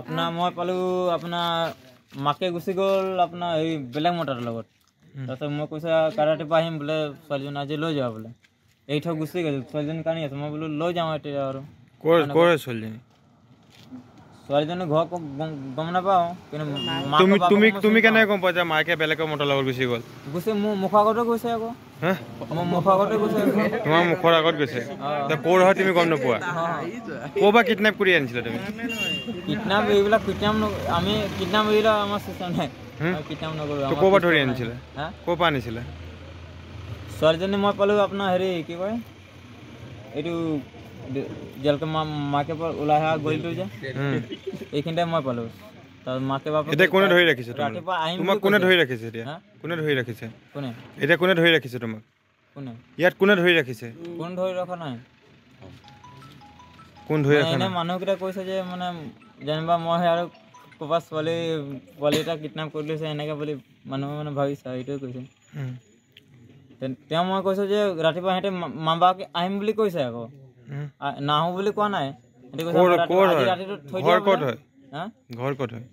আপোনাৰ মই পালোঁ আপোনাৰ মাকে গুচি গ'ল আপোনাৰ এই বেলেগ মতাৰ লগত। তাৰপিছত মই কৈছোঁ কাৰাতে পৰা আহিম বোলে ছোৱালীজনী আজি লৈ যাওঁ বোলে। এৰি থৈ গুচি গ'ল ছোৱালীজনী কান্দি আছে। মই বোলো লৈ যাওঁ এতিয়া আৰু। ছোৱালীজনী? ছোৱালীজনী ঘৰ ক'ত গম গম নাপাওঁ কিন্তু মাকৰ তুমি বাপেকক তুমি মই তুমি চিনি কেনেকৈ গম পোৱা যে মাকে বেলেগৰ মতৰ লগত গুচি গ'ল। পাওঁ। গুচি মোৰ মুখৰ আগতে গৈছে আকৌ। হা? মোৰ মুখৰ আগতে গৈছে আকৌ। তোমাৰ মুখৰ আগত গৈছে? তে ক'ৰ হয় তুমি গম নোপোৱা? ক'ৰ পৰা কিডনেপ কৰি আনিছিলা তুমি? কিডনাপ এইবিলাক কিডনাপ আমি কিডনাপ এইবিলাক আমাৰ চিষ্টেম নাই। হুম? কিডনাপ নকৰোঁ তো আমাৰ ক'ৰ পৰা ধৰি system নাই। আনিছিলে? হা? ক'ৰ পৰা আনিছিলে? ছোৱালীজনী মই পালোঁ আপোনাৰ হেৰি কি কয়? এইটো জেলকে মা মাকে ওলাই অহা গলিটো যে। এইখিনিতে মই পালোঁ। তাৰ মাকে বাপেকে এতিয়া কোনে ধৰি ৰাখিছে তোমাক? ৰাতিপুৱা আহিম তোমাক বুলি কোনে কৈছে। ধৰি ৰাখিছে এতিয়া? হা? কোনে ধৰি ৰাখিছে? কোনে? এতিয়া কোনে ধৰি ৰাখিছে তোমাক? কোনে? ইয়াত কোনে ধৰি ৰাখিছে? কোন ধৰি ৰখা নাই? কোন ধৰি মানে ৰখা এনে নাই? মানুহকেইটা কৈছে যে মানে যেনিবা মই আৰু ক'ৰবাত ছোৱালী পোৱালী এটা কিডনাপ কৰি লৈছে এনেকৈ বুলি মানুহে মানে ভাবিছে আৰু এইটোৱে কৈছে। তেওঁ মই কৈছোঁ যে ৰাতিপুৱা সিহঁতে মা বাবাকে আহিম বুলি কৈছে আকৌ। নাহো বুলি কোৱা নাই। সিহঁতে কৈছে ৰাতিটো থৈ ঘৰ দিয়া। হয়? হা? ঘৰ ক'ত হয়?